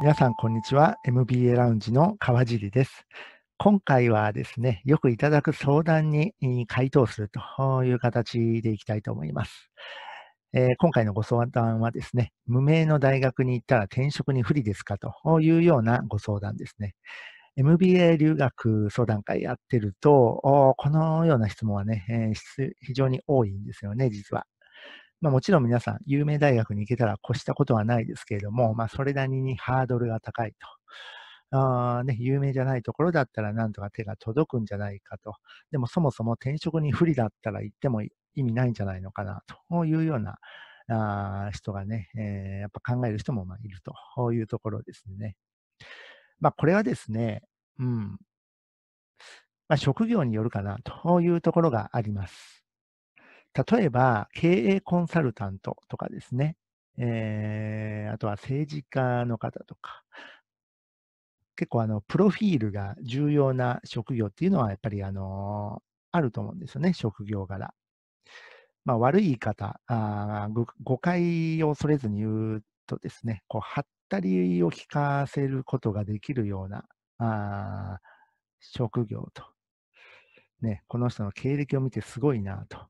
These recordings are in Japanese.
皆さん、こんにちは。MBA ラウンジの川尻です。今回はですね、よくいただく相談に回答するという形でいきたいと思います。えー、今回のご相談はですね、無名の大学に行ったら転職に不利ですかというようなご相談ですね。MBA 留学相談会やってると、このような質問はね、えー、非常に多いんですよね、実は。まあ、もちろん皆さん、有名大学に行けたら越したことはないですけれども、まあ、それなりにハードルが高いと。あね、有名じゃないところだったらなんとか手が届くんじゃないかと。でもそもそも転職に不利だったら行っても意味ないんじゃないのかなというようなあ人がね、えー、やっぱ考える人もまあいるというところですね。まあこれはですね、うん。まあ、職業によるかなというところがあります。例えば、経営コンサルタントとかですね、えー、あとは政治家の方とか、結構あの、プロフィールが重要な職業っていうのはやっぱりあの、あると思うんですよね、職業柄。まあ、悪い言い方あ、誤解を恐れずに言うとですね、こう、はったりを聞かせることができるようなあ職業と。ね、この人の経歴を見てすごいなと。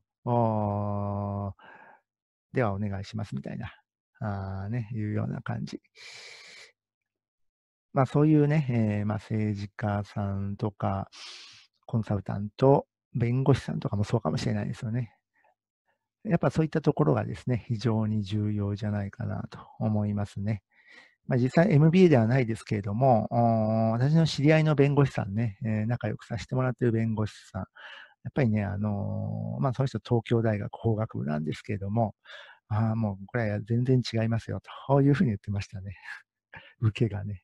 ではお願いしますみたいな、あね、いうような感じ。まあそういうね、えー、まあ政治家さんとか、コンサルタント、弁護士さんとかもそうかもしれないですよね。やっぱそういったところがですね、非常に重要じゃないかなと思いますね。まあ、実際 MBA ではないですけれども、私の知り合いの弁護士さんね、えー、仲良くさせてもらっている弁護士さん、やっぱりね、あのー、まあ、その人東京大学法学部なんですけれども、ああ、もうこれは全然違いますよ、というふうに言ってましたね。受けがね。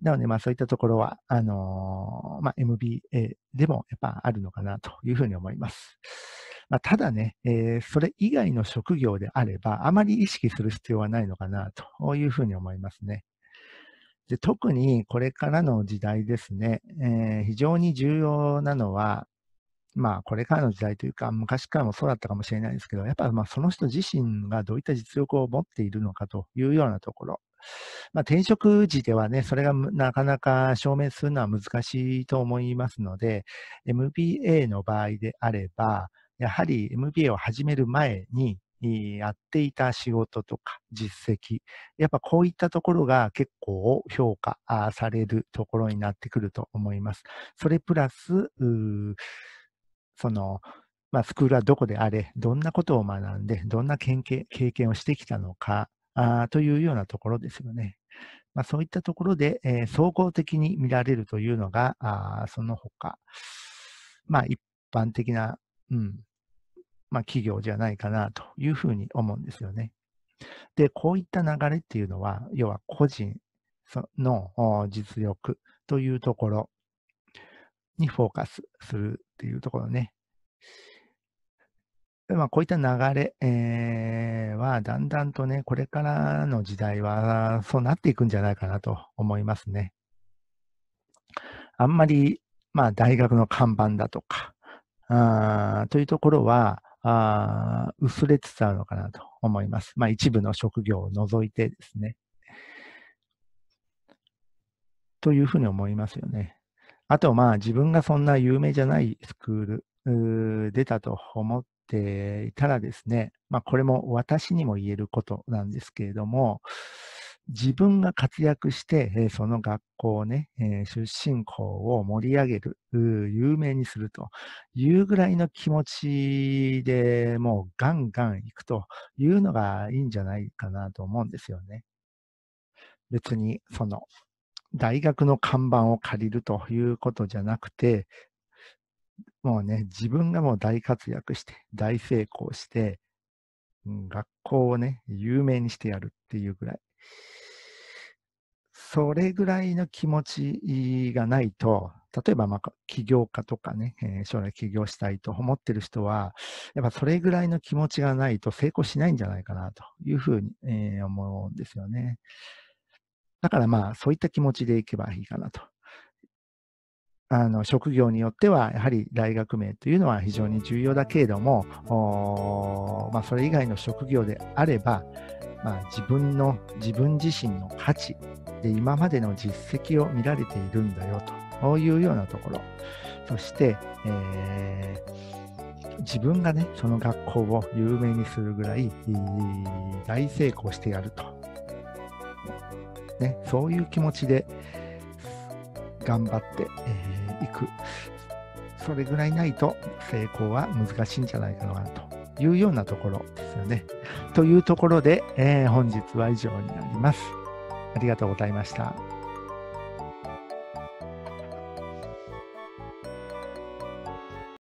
なので、まあそういったところは、あのー、まあ MBA でもやっぱあるのかなというふうに思います。まあ、ただね、えー、それ以外の職業であれば、あまり意識する必要はないのかなというふうに思いますね。で特にこれからの時代ですね、えー、非常に重要なのは、まあ、これからの時代というか、昔からもそうだったかもしれないですけど、やっぱまあその人自身がどういった実力を持っているのかというようなところ。まあ、転職時ではね、それがなかなか証明するのは難しいと思いますので、MBA の場合であれば、やはり MBA を始める前に、やっていた仕事とか実績、やっぱこういったところが結構評価されるところになってくると思います。それプラス、その、まあ、スクールはどこであれ、どんなことを学んで、どんな経験をしてきたのかあというようなところですよね。まあ、そういったところで、えー、総合的に見られるというのが、あその他、まあ、一般的な、うん、まあ、企業じゃないかなというふうに思うんですよね。で、こういった流れっていうのは、要は個人の実力というところにフォーカスするっていうところね。まあ、こういった流れ、えー、は、だんだんとね、これからの時代は、そうなっていくんじゃないかなと思いますね。あんまり、まあ、大学の看板だとか、あというところは、あ薄れつつあるのかなと思います。まあ、一部の職業を除いてですね。というふうに思いますよね。あと、まあ、自分がそんな有名じゃないスクール、出たと思っていたらですね、まあ、これも私にも言えることなんですけれども、自分が活躍して、その学校をね、出身校を盛り上げる、有名にするというぐらいの気持ちでもうガンガン行くというのがいいんじゃないかなと思うんですよね。別に、その、大学の看板を借りるということじゃなくて、もうね、自分がもう大活躍して、大成功して、学校をね、有名にしてやるっていうぐらい。それぐらいの気持ちがないと、例えば、まあ、起業家とかね、えー、将来起業したいと思ってる人は、やっぱそれぐらいの気持ちがないと成功しないんじゃないかなというふうに、えー、思うんですよね。だからまあ、そういった気持ちでいけばいいかなと。あの職業によっては、やはり大学名というのは非常に重要だけれども、まあ、それ以外の職業であれば、まあ、自分の、自分自身の価値で今までの実績を見られているんだよというようなところそして、えー、自分がねその学校を有名にするぐらい大成功してやると、ね、そういう気持ちで頑張ってい、えー、くそれぐらいないと成功は難しいんじゃないかなというようなところですよね。というところで、えー、本日は以上になります。ありがとうございました。